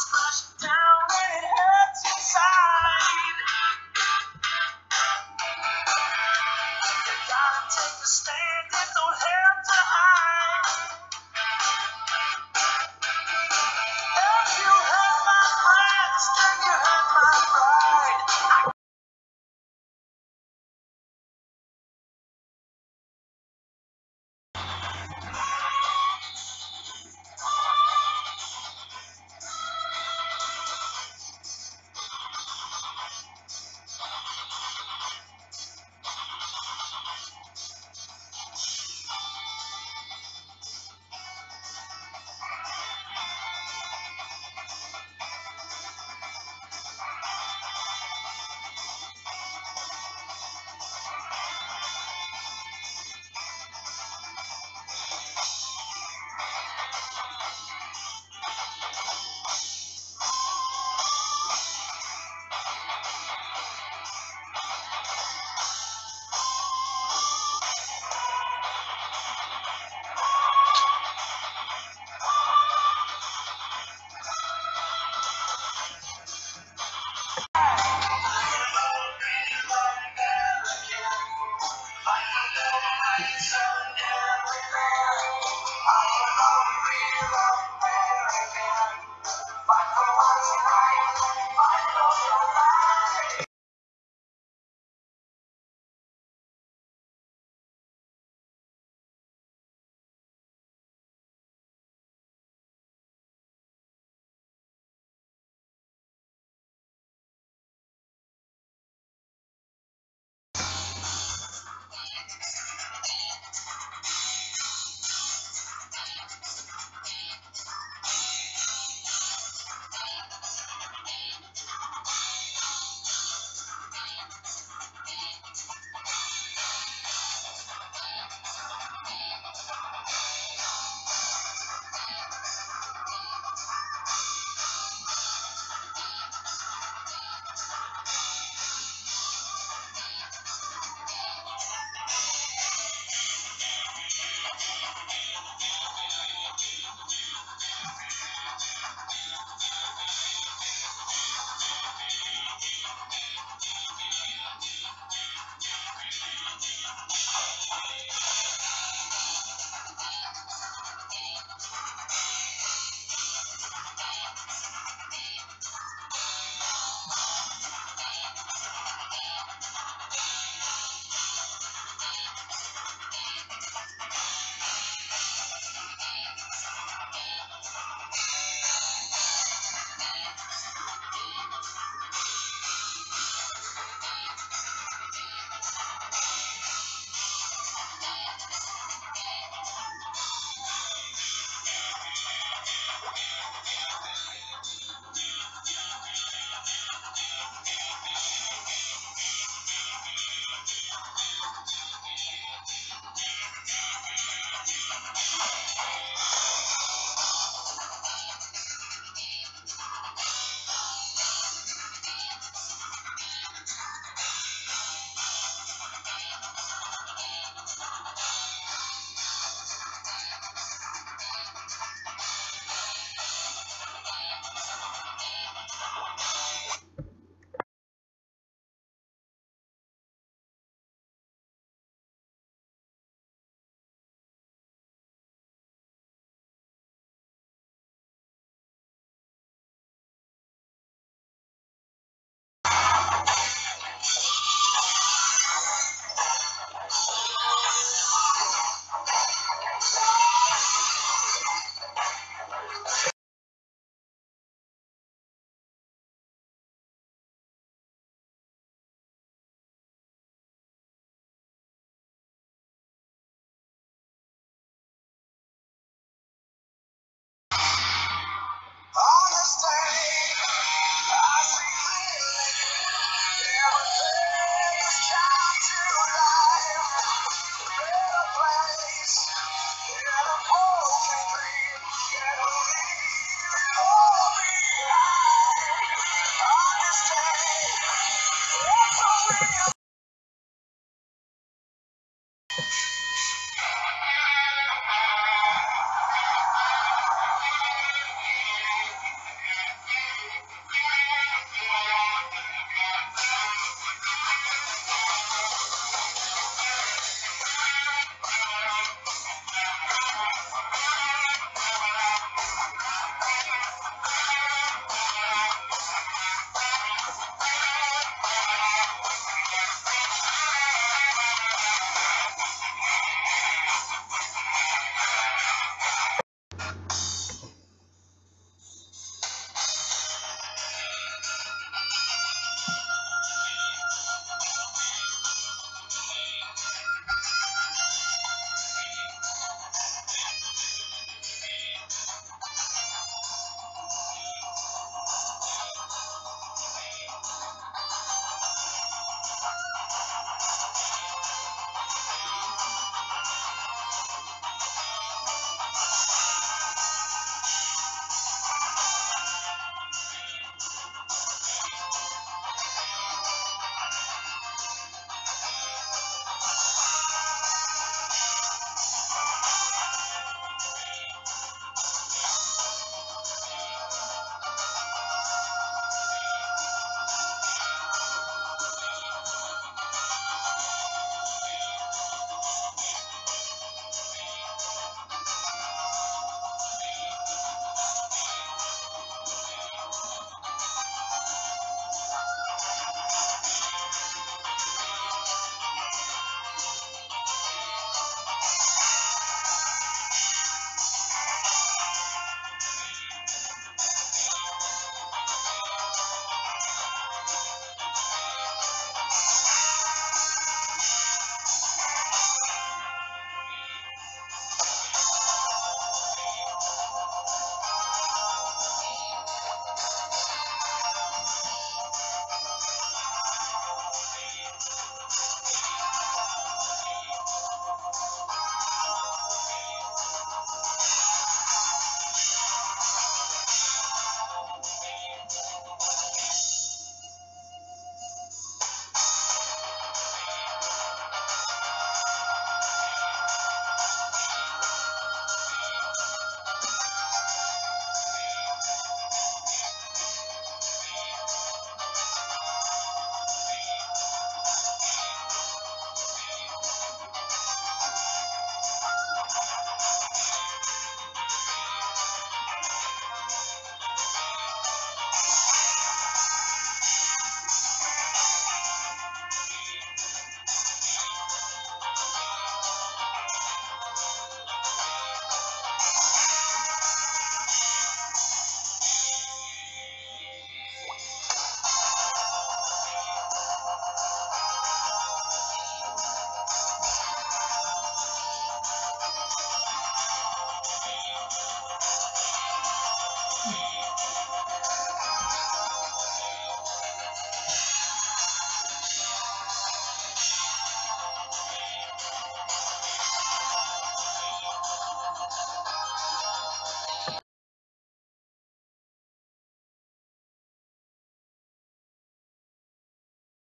Smash down when it hurts inside.